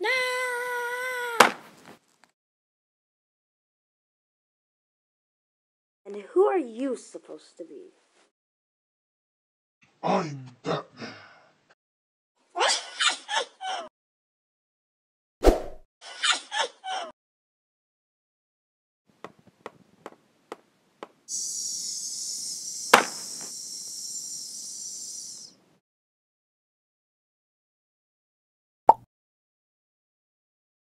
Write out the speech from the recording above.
No! And who are you supposed to be? I'm Batman.